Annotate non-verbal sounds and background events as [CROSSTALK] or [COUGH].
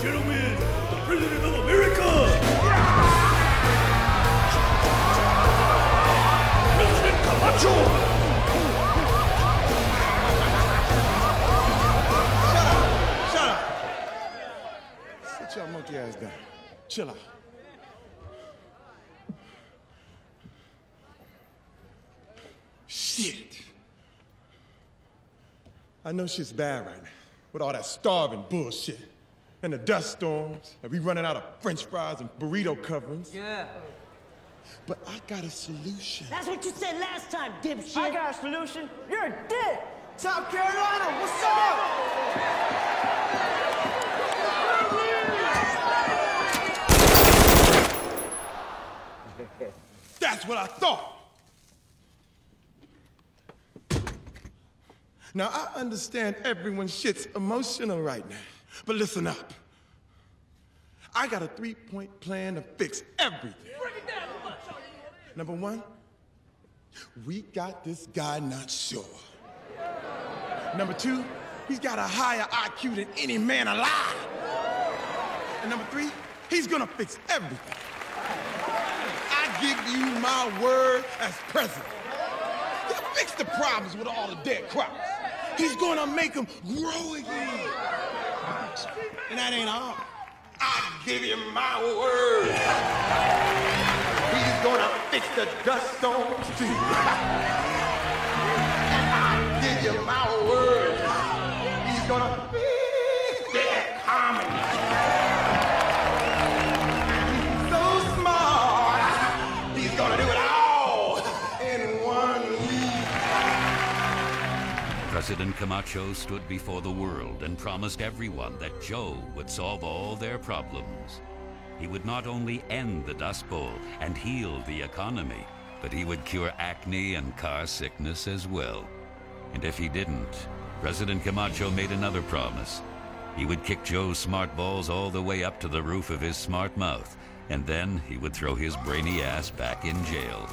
gentlemen, the President of America! President Camacho! Shut up! Shut up! Sit your monkey ass down. Chill out. Shit. I know shit's bad right now with all that starving bullshit and the dust storms and we running out of french fries and burrito coverings. Yeah. But I got a solution. That's what you said last time, dipshit. I got a solution. You're a dick. South Carolina, what's up? [LAUGHS] That's what I thought. Now, I understand everyone's shit's emotional right now, but listen up. I got a three point plan to fix everything. Number one, we got this guy not sure. Number two, he's got a higher IQ than any man alive. And number three, he's gonna fix everything. I give you my word as president. He'll fix the problems with all the dead crops. He's gonna make them grow again. And that ain't all. [LAUGHS] I give you my word. He's gonna fix the dust storms too. and I give you my word. He's gonna President Camacho stood before the world and promised everyone that Joe would solve all their problems. He would not only end the Dust Bowl and heal the economy, but he would cure acne and car sickness as well. And if he didn't, President Camacho made another promise. He would kick Joe's smart balls all the way up to the roof of his smart mouth, and then he would throw his brainy ass back in jail.